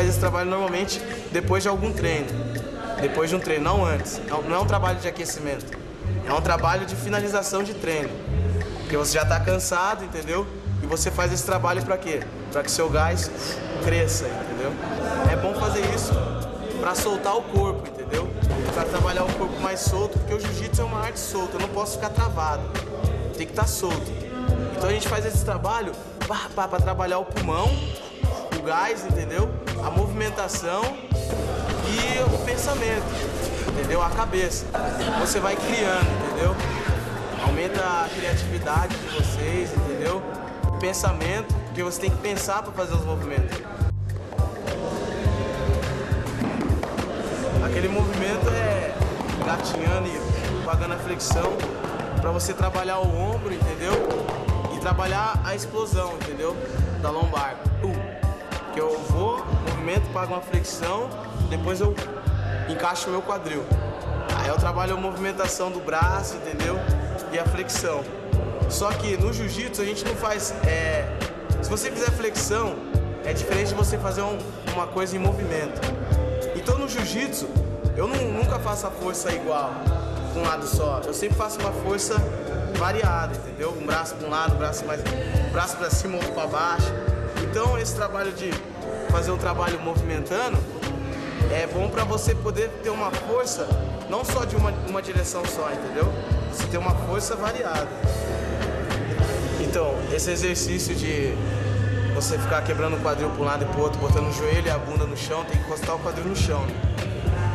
esse trabalho normalmente depois de algum treino. Depois de um treino, não antes. Não é um trabalho de aquecimento. É um trabalho de finalização de treino. Porque você já está cansado, entendeu? E você faz esse trabalho para quê? Para que seu gás cresça, entendeu? É bom fazer isso para soltar o corpo, entendeu? Para trabalhar o corpo mais solto, porque o jiu-jitsu é uma arte solta, eu não posso ficar travado. Tem que estar tá solto. Então a gente faz esse trabalho para trabalhar o pulmão, gás, entendeu? A movimentação e o pensamento, entendeu? A cabeça. Você vai criando, entendeu? Aumenta a criatividade de vocês, entendeu? O pensamento, porque você tem que pensar para fazer os movimentos. Aquele movimento é gatinhando e pagando a flexão para você trabalhar o ombro, entendeu? E trabalhar a explosão, entendeu? Da lombar. Pum. Que eu vou, movimento, pago uma flexão, depois eu encaixo o meu quadril. Aí eu trabalho a movimentação do braço, entendeu? E a flexão. Só que no jiu-jitsu a gente não faz. É... Se você fizer flexão, é diferente de você fazer um, uma coisa em movimento. Então no jiu-jitsu, eu não, nunca faço a força igual, um lado só. Eu sempre faço uma força variada, entendeu? Um braço para um lado, um braço mais, um braço para cima, outro para baixo. Então esse trabalho de fazer um trabalho movimentando é bom para você poder ter uma força não só de uma, uma direção só, entendeu? Você ter uma força variada. Então, esse exercício de você ficar quebrando o quadril para um lado e para outro, botando o joelho e a bunda no chão, tem que encostar o quadril no chão.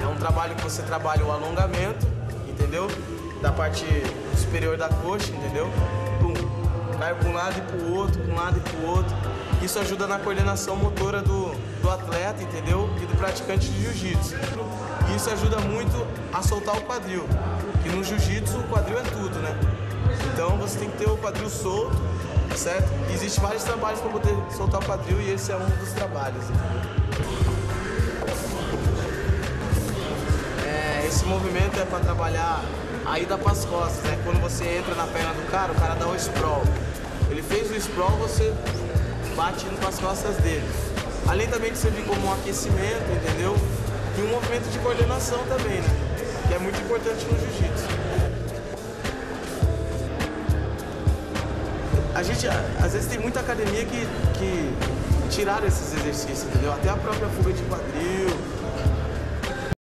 É um trabalho que você trabalha o alongamento, entendeu? Da parte superior da coxa, entendeu? Pum. Cai para um lado e para o outro, para um lado e para o outro. Isso ajuda na coordenação motora do, do atleta, entendeu? E do praticante de jiu-jitsu. E isso ajuda muito a soltar o quadril. Que no jiu-jitsu o quadril é tudo, né? Então você tem que ter o quadril solto, certo? E existem vários trabalhos para poder soltar o quadril e esse é um dos trabalhos. É, esse movimento é para trabalhar a ida para as costas, né? Quando você entra na perna do cara, o cara dá o sprawl. Ele fez o sprawl, você bate indo para as costas dele. Além também de servir como um aquecimento, entendeu? E um movimento de coordenação também, né? Que é muito importante no jiu-jitsu. A gente, às vezes, tem muita academia que, que tiraram esses exercícios, entendeu? Até a própria fuga de quadril,